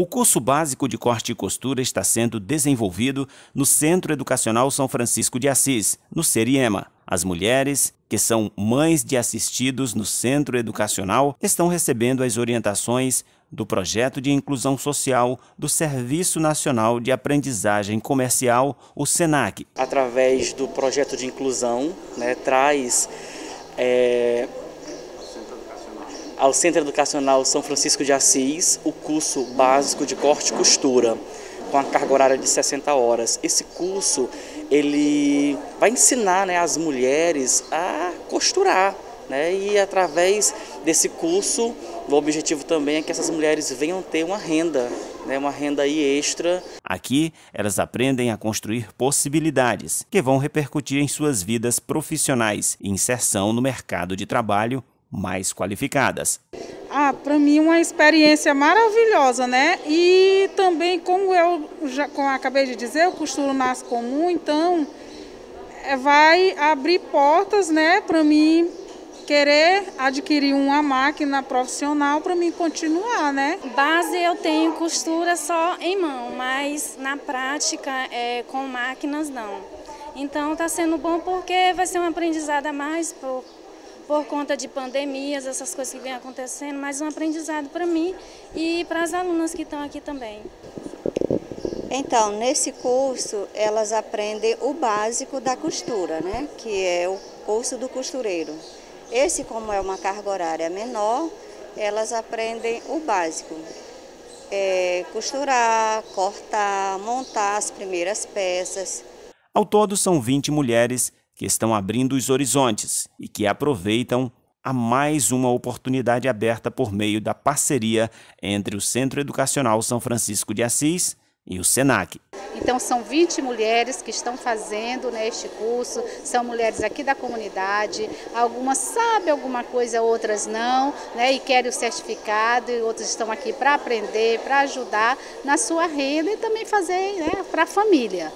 O curso básico de corte e costura está sendo desenvolvido no Centro Educacional São Francisco de Assis, no Seriema. As mulheres, que são mães de assistidos no centro educacional, estão recebendo as orientações do projeto de inclusão social do Serviço Nacional de Aprendizagem Comercial, o SENAC. Através do projeto de inclusão, né, traz é, ao Centro Educacional São Francisco de Assis o curso básico de corte e costura, com a carga horária de 60 horas. Esse curso ele vai ensinar né, as mulheres a costurar. Né, e através desse curso, o objetivo também é que essas mulheres venham ter uma renda, né, uma renda aí extra. Aqui, elas aprendem a construir possibilidades que vão repercutir em suas vidas profissionais e inserção no mercado de trabalho mais qualificadas. Ah, para mim uma experiência maravilhosa, né? E também, como eu já como eu acabei de dizer, eu costuro nas comum, então é, vai abrir portas, né, para mim querer adquirir uma máquina profissional para mim continuar, né? Base eu tenho costura só em mão, mas na prática é, com máquinas não. Então está sendo bom porque vai ser um aprendizado a mais por por conta de pandemias, essas coisas que vêm acontecendo, mas um aprendizado para mim e para as alunas que estão aqui também. Então, nesse curso, elas aprendem o básico da costura, né? que é o curso do costureiro. Esse, como é uma carga horária menor, elas aprendem o básico. É costurar, cortar, montar as primeiras peças. Ao todo, são 20 mulheres que estão abrindo os horizontes e que aproveitam a mais uma oportunidade aberta por meio da parceria entre o Centro Educacional São Francisco de Assis e o SENAC. Então são 20 mulheres que estão fazendo né, este curso, são mulheres aqui da comunidade, algumas sabem alguma coisa, outras não, né, e querem o certificado, e outras estão aqui para aprender, para ajudar na sua renda e também fazer né, para a família.